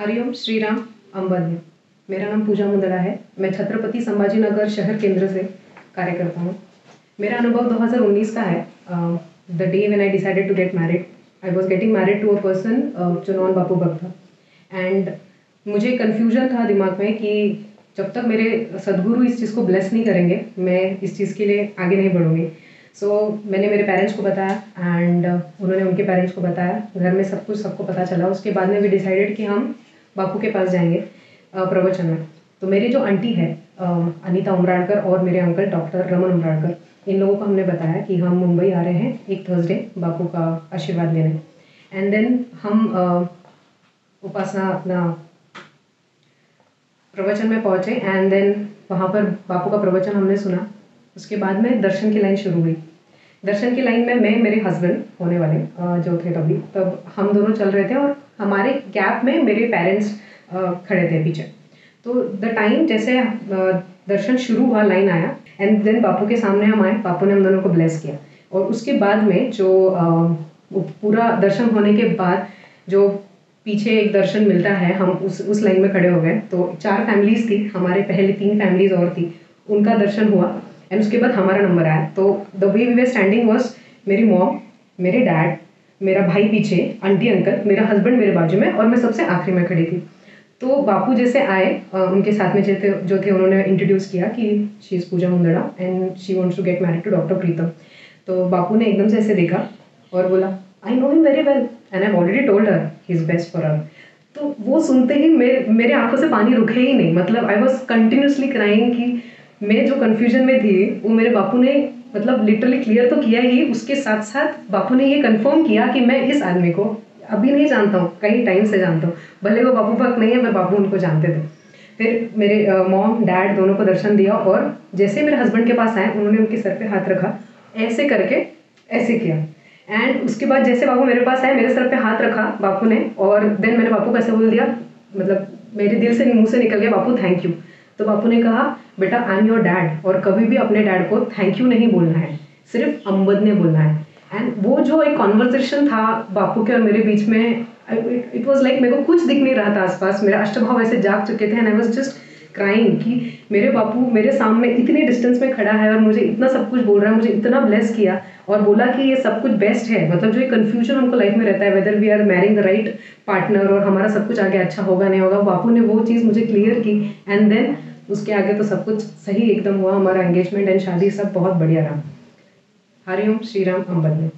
हरिओम श्री राम अंबन्य। मेरा नाम पूजा मुंदड़ा है। मैं छत्रपति संभाजी नगर शहर केंद्र से कार्य करता हूँ। मेरा अनुभव 2019 का है। The day when I decided to get married I was getting married to a person चुनौन Bapu भक्त एंड मुझे कन्फ्यूज़न था दिमाग में कि जब तक मेरे सदगुरु इस चीज़ को ब्लेस नहीं करेंगे मैं इस चीज़ के लिए आगे नहीं बढ़ूँगी। सो so, मैंने मेरे पेरेंट्स को बताया एंड उन्होंने उनके पेरेंट्स को बताया। घर में सब कुछ सबको पता चला। उसके बाद में भी डिसाइडेड कि हम बापू के पास जाएँगे प्रवचन में। तो मेरी जो आंटी है अनीता उमराड़कर और मेरे अंकल डॉक्टर रमन उमराड़कर इन लोगों को हमने बताया कि हम मुंबई आ रहे हैं एक थर्सडे बापू का आशीर्वाद लेने। एंड देन हम उपासना अपना प्रवचन में पहुँचे एंड देन वहाँ पर बापू का प्रवचन हमने सुना। उसके बाद में दर्शन की लाइन शुरू हुई। दर्शन की लाइन में मैं, मेरे हस्बैंड होने वाले जो थे तभी तब हम दोनों चल रहे थे और हमारे गैप में मेरे पेरेंट्स खड़े थे पीछे। तो द टाइम जैसे दर्शन शुरू हुआ, लाइन आया एंड देन बापू के सामने हम आए बापू ने हम दोनों को ब्लेस किया। और उसके बाद में जो पूरा दर्शन होने के बाद जो पीछे एक दर्शन मिलता है, हम उस उस लाइन में खड़े हो गए। तो चार फैमिलीज़ थी, हमारे पहले तीन फैमिलीज़ और थी, उनका दर्शन हुआ। एंड उसके बाद हमारा नंबर आया। तो the way we were standing was मेरी मॉम मेरे डैड मेरा भाई पीछे आंटी अंकल मेरा हस्बैंड मेरे बाजू में और मैं सबसे आखिरी में खड़ी थी। तो बापू जैसे आए उनके साथ में जैसे, जो थे उन्होंने इंट्रोड्यूस किया कि she is Pooja Mundada and she wants to get married to doctor Pritam. तो बापू ने एकदम से ऐसे देखा और बोला I know him very well and I am already told her he is best for her तो वो सुनते ही मेरे मेरे आँखों से पानी रुके ही नहीं। मतलब आई वॉज़ कंटिन्यूसली क्राइंग कि मैं जो कन्फ्यूज़न में थी, वो मेरे बापू ने मतलब लिटरली क्लियर तो किया ही, उसके साथ साथ बापू ने ये कंफर्म किया कि मैं इस आदमी को अभी नहीं जानता हूँ, कहीं टाइम से जानता हूँ। भले वो बापू भक्त नहीं है, पर बापू उनको जानते थे। फिर मेरे मॉम डैड दोनों को दर्शन दिया और जैसे मेरे हस्बैंड के पास आए, उन्होंने उनके सर पे हाथ रखा, ऐसे करके ऐसे किया। एंड उसके बाद जैसे बापू मेरे पास आए, मेरे सर पे हाथ रखा बापू ने और देन मैंने बापू को ऐसे बोल दिया मतलब मेरे दिल से मुँह से निकल गया, बापू थैंक यू तो बापू ने कहा, बेटा आई एम योर डैड और कभी भी अपने डैड को थैंक यू नहीं बोलना है। सिर्फ़ अम्बद ने बोलना है। एंड वो जो एक कॉन्वर्सेशन था बापू के और मेरे बीच में इट वॉज़ लाइक मेरे को कुछ दिख नहीं रहा था आसपास। मेरे अष्टभाव ऐसे जाग चुके थे and I was just crying कि मेरे बापू मेरे सामने इतने डिस्टेंस में खड़ा है और मुझे इतना सब कुछ बोल रहा है, मुझे इतना ब्लेस किया और बोला कि ये सब कुछ बेस्ट है। मतलब जो ये कन्फ्यूज़न हमको लाइफ में रहता है whether we are marrying the right partner और हमारा सब कुछ आगे अच्छा होगा, नहीं होगा, बापू ने वो चीज़ मुझे क्लियर की। एंड देन उसके आगे तो सब कुछ सही एकदम हुआ, हमारा एंगेजमेंट एंड शादी सब बहुत बढ़िया रहा। हरिओम श्री राम अम्बल अम्बद